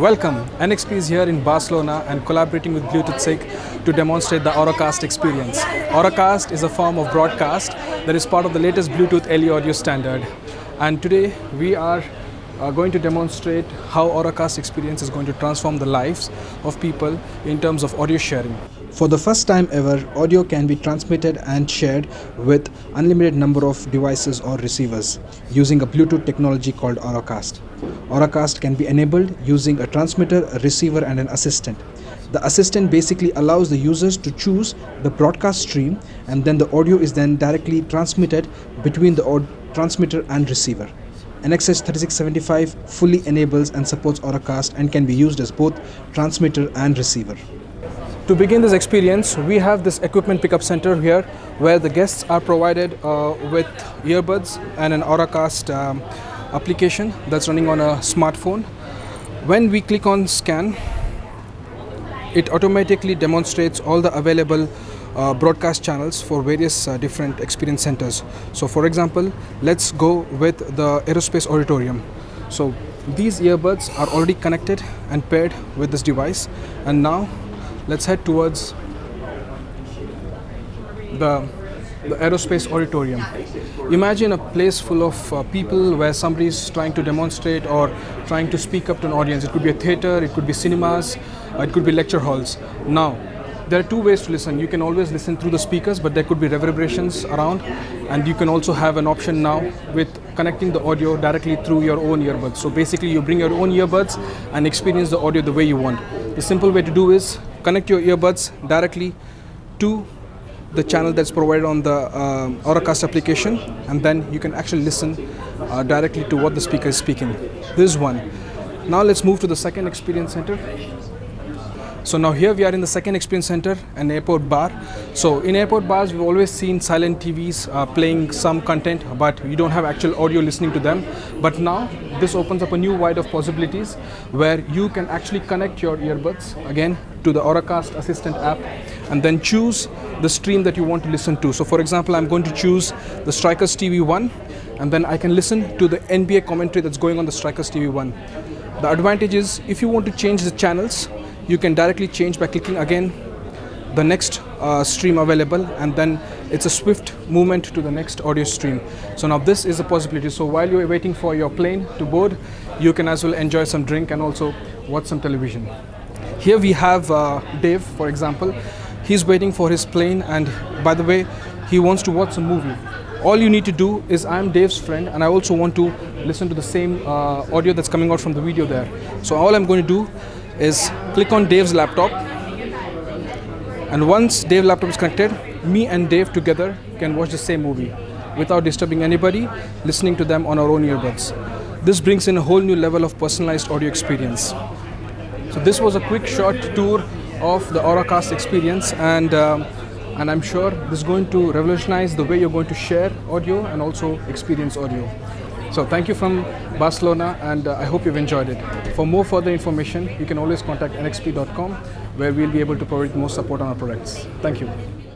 Welcome. NXP is here in Barcelona and collaborating with Bluetooth SIG to demonstrate the Auracast experience. Auracast is a form of broadcast that is part of the latest Bluetooth LE audio standard. And today we are uh, going to demonstrate how Auracast experience is going to transform the lives of people in terms of audio sharing. For the first time ever, audio can be transmitted and shared with unlimited number of devices or receivers using a Bluetooth technology called Auracast. Auracast can be enabled using a transmitter, a receiver and an assistant. The assistant basically allows the users to choose the broadcast stream and then the audio is then directly transmitted between the transmitter and receiver. NXH3675 fully enables and supports Auracast and can be used as both transmitter and receiver. To begin this experience, we have this equipment pickup center here where the guests are provided uh, with earbuds and an Auracast um, application that's running on a smartphone. When we click on scan, it automatically demonstrates all the available uh, broadcast channels for various uh, different experience centers. So for example, let's go with the aerospace auditorium. So these earbuds are already connected and paired with this device and now let's head towards the, the aerospace auditorium. Imagine a place full of uh, people where somebody is trying to demonstrate or trying to speak up to an audience. It could be a theater, it could be cinemas, uh, it could be lecture halls. Now, there are two ways to listen. You can always listen through the speakers, but there could be reverberations around, and you can also have an option now with connecting the audio directly through your own earbuds. So basically, you bring your own earbuds and experience the audio the way you want. The simple way to do is connect your earbuds directly to the channel that's provided on the uh, Auracast application and then you can actually listen uh, directly to what the speaker is speaking. This one. Now let's move to the second experience center. So now here we are in the second experience center, an airport bar. So in airport bars, we've always seen silent TVs uh, playing some content, but you don't have actual audio listening to them. But now this opens up a new wide of possibilities where you can actually connect your earbuds again to the Auracast Assistant app and then choose the stream that you want to listen to. So for example, I'm going to choose the Strikers TV 1 and then I can listen to the NBA commentary that's going on the Strikers TV 1. The advantage is if you want to change the channels, you can directly change by clicking again the next uh, stream available and then it's a swift movement to the next audio stream. So now this is a possibility. So while you're waiting for your plane to board you can as well enjoy some drink and also watch some television. Here we have uh, Dave for example. He's waiting for his plane and by the way he wants to watch a movie. All you need to do is I'm Dave's friend and I also want to listen to the same uh, audio that's coming out from the video there. So all I'm going to do is click on Dave's laptop and once Dave's laptop is connected, me and Dave together can watch the same movie without disturbing anybody, listening to them on our own earbuds. This brings in a whole new level of personalized audio experience. So this was a quick short tour of the Auracast experience and um, and I'm sure this is going to revolutionize the way you're going to share audio and also experience audio. So thank you from Barcelona and uh, I hope you've enjoyed it. For more further information, you can always contact nxp.com where we'll be able to provide more support on our products. Thank you.